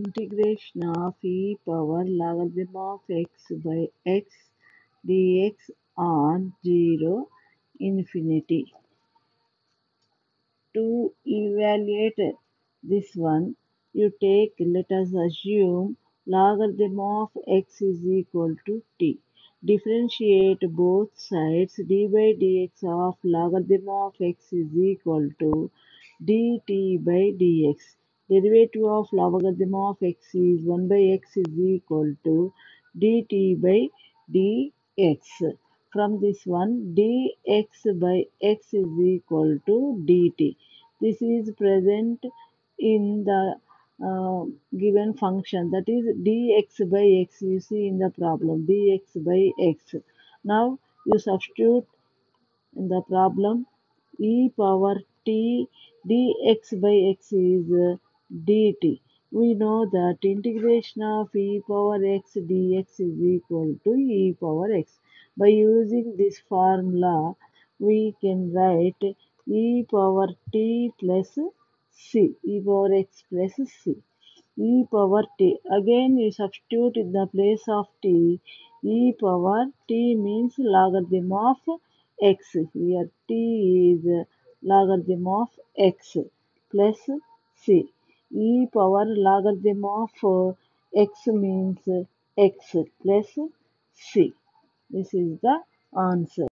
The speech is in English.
integration of e power logarithm of x by x dx on 0 infinity. To evaluate this one, you take, let us assume logarithm of x is equal to t. Differentiate both sides d by dx of logarithm of x is equal to dt by dx. Derivative of logarithm of x is 1 by x is equal to dt by dx. From this one dx by x is equal to dt. This is present in the uh, given function that is dx by x you see in the problem dx by x. Now you substitute in the problem e power t dx by x is uh, dt. We know that integration of e power x dx is equal to e power x. By using this formula, we can write e power t plus c, e power x plus c, e power t. Again, you substitute in the place of t, e power t means logarithm of x. Here t is logarithm of x plus c. e power logarithm of uh, x means x plus c. This is the answer.